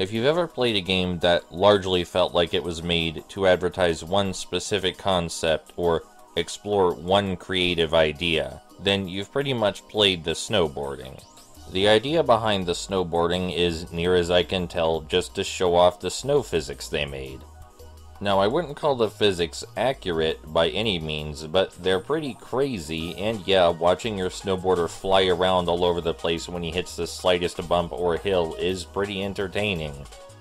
If you've ever played a game that largely felt like it was made to advertise one specific concept or explore one creative idea, then you've pretty much played the snowboarding. The idea behind the snowboarding is, near as I can tell, just to show off the snow physics they made. Now, I wouldn't call the physics accurate by any means, but they're pretty crazy, and yeah, watching your snowboarder fly around all over the place when he hits the slightest bump or hill is pretty entertaining.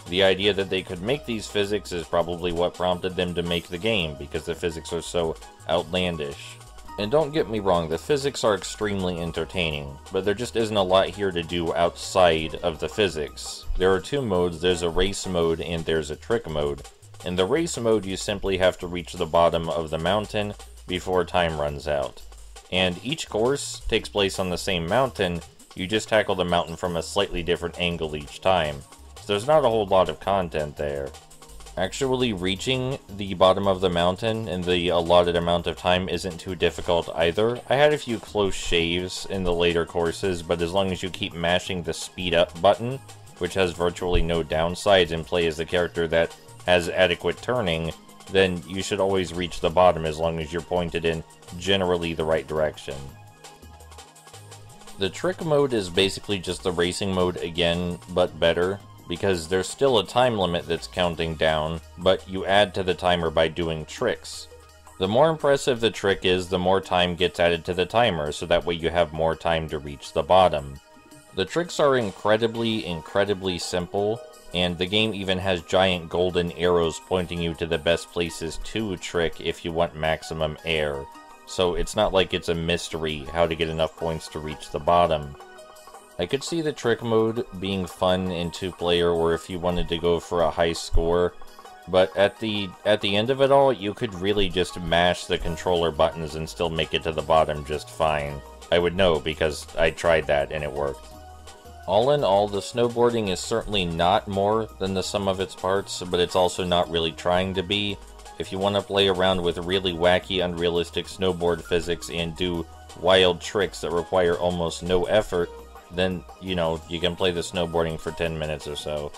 The idea that they could make these physics is probably what prompted them to make the game, because the physics are so outlandish. And don't get me wrong, the physics are extremely entertaining, but there just isn't a lot here to do outside of the physics. There are two modes, there's a race mode and there's a trick mode. In the race mode, you simply have to reach the bottom of the mountain before time runs out. And each course takes place on the same mountain, you just tackle the mountain from a slightly different angle each time. So there's not a whole lot of content there. Actually reaching the bottom of the mountain in the allotted amount of time isn't too difficult either. I had a few close shaves in the later courses, but as long as you keep mashing the speed up button, which has virtually no downsides and play as the character that has adequate turning, then you should always reach the bottom as long as you're pointed in generally the right direction. The trick mode is basically just the racing mode again, but better, because there's still a time limit that's counting down, but you add to the timer by doing tricks. The more impressive the trick is, the more time gets added to the timer, so that way you have more time to reach the bottom. The tricks are incredibly, incredibly simple, and the game even has giant golden arrows pointing you to the best places to trick if you want maximum air. So it's not like it's a mystery how to get enough points to reach the bottom. I could see the trick mode being fun in two-player or if you wanted to go for a high score, but at the at the end of it all, you could really just mash the controller buttons and still make it to the bottom just fine. I would know because I tried that and it worked. All in all, the snowboarding is certainly not more than the sum of its parts, but it's also not really trying to be. If you want to play around with really wacky, unrealistic snowboard physics and do wild tricks that require almost no effort, then, you know, you can play the snowboarding for 10 minutes or so.